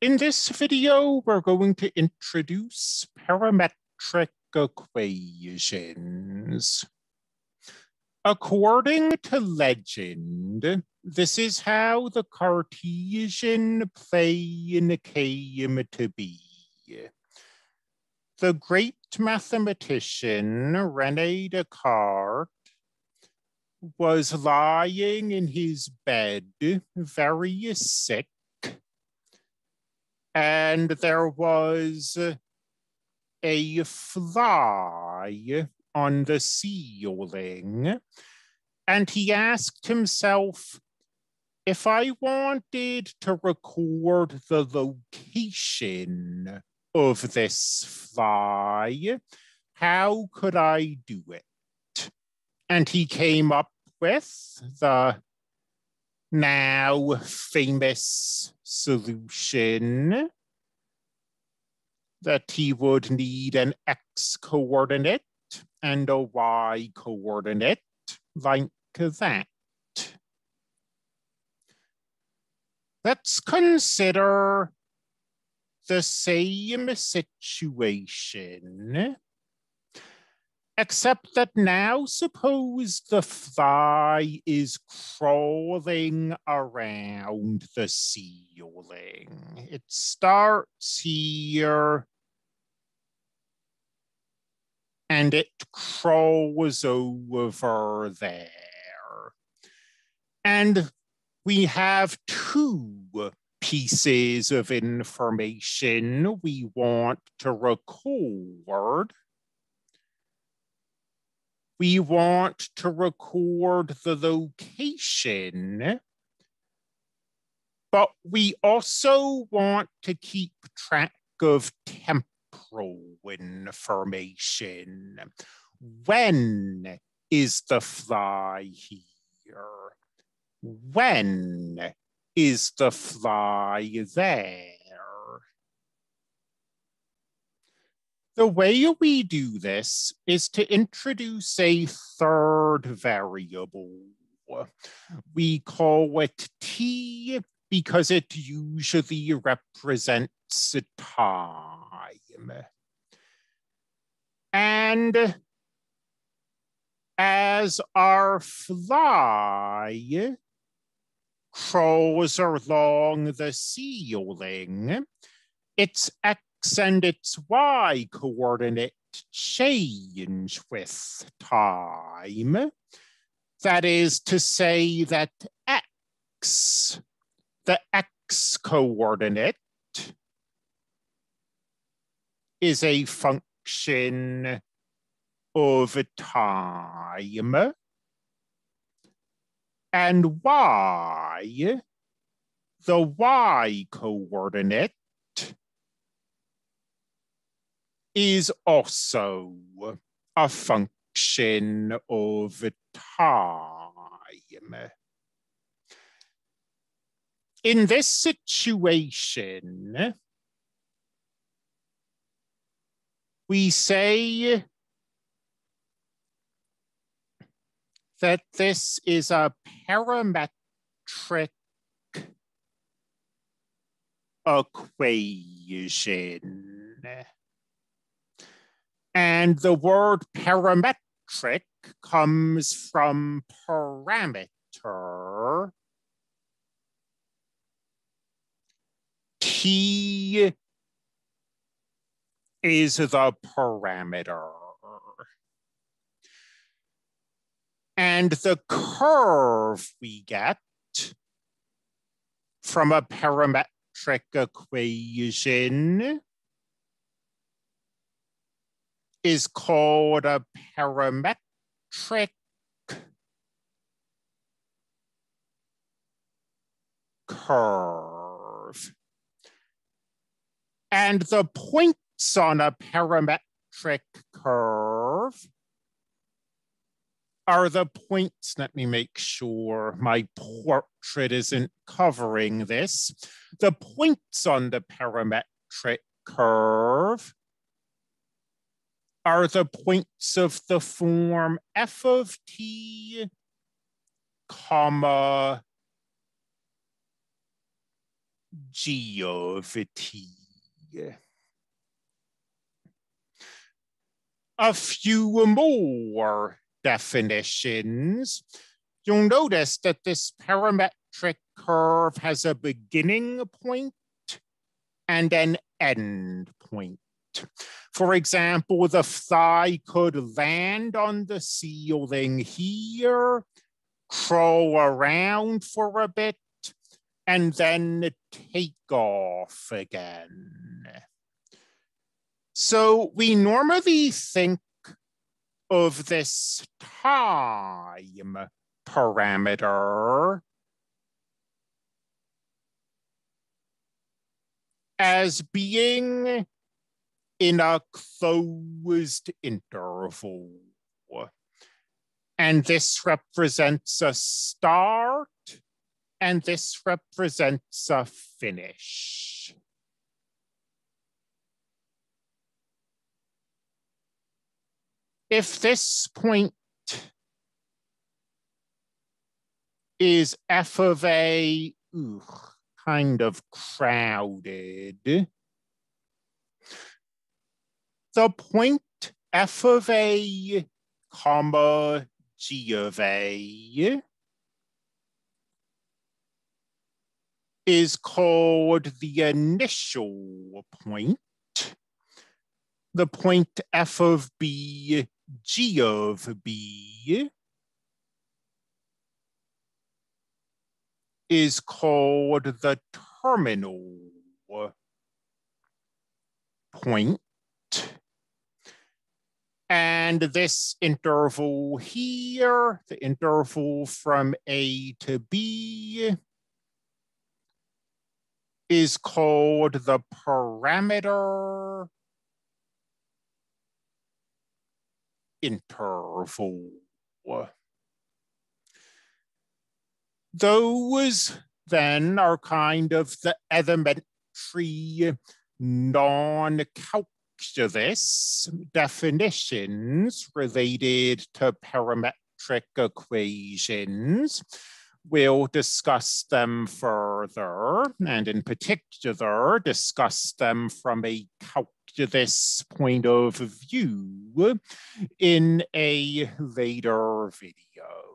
In this video, we're going to introduce parametric equations. According to legend, this is how the Cartesian plane came to be. The great mathematician Rene Descartes was lying in his bed, very sick, and there was a fly on the ceiling. And he asked himself, if I wanted to record the location of this fly, how could I do it? And he came up with the now famous solution that he would need an x coordinate and a y coordinate like that. Let's consider the same situation Except that now suppose the fly is crawling around the ceiling. It starts here and it crawls over there. And we have two pieces of information we want to record we want to record the location, but we also want to keep track of temporal information. When is the fly here? When is the fly there? The way we do this is to introduce a third variable. We call it t because it usually represents time. And as our fly crawls along the ceiling, its and its y coordinate change with time. That is to say that x, the x coordinate, is a function of time, and y, the y coordinate, is also a function of time. In this situation, we say that this is a parametric equation. And the word parametric comes from parameter. T is the parameter. And the curve we get from a parametric equation is called a parametric curve. And the points on a parametric curve are the points, let me make sure my portrait isn't covering this. The points on the parametric curve are the points of the form f of t, comma, g of t. A few more definitions. You'll notice that this parametric curve has a beginning point and an end point. For example, the thigh could land on the ceiling here, crawl around for a bit, and then take off again. So we normally think of this time parameter as being in a closed interval. And this represents a start, and this represents a finish. If this point is f of a, ooh, kind of crowded, the point f of a comma g of a is called the initial point. The point f of b, g of b is called the terminal point. And this interval here, the interval from A to B, is called the parameter interval. Those then are kind of the elementary non-calculus definitions related to parametric equations. We'll discuss them further, and in particular, discuss them from a calculus point of view in a later video.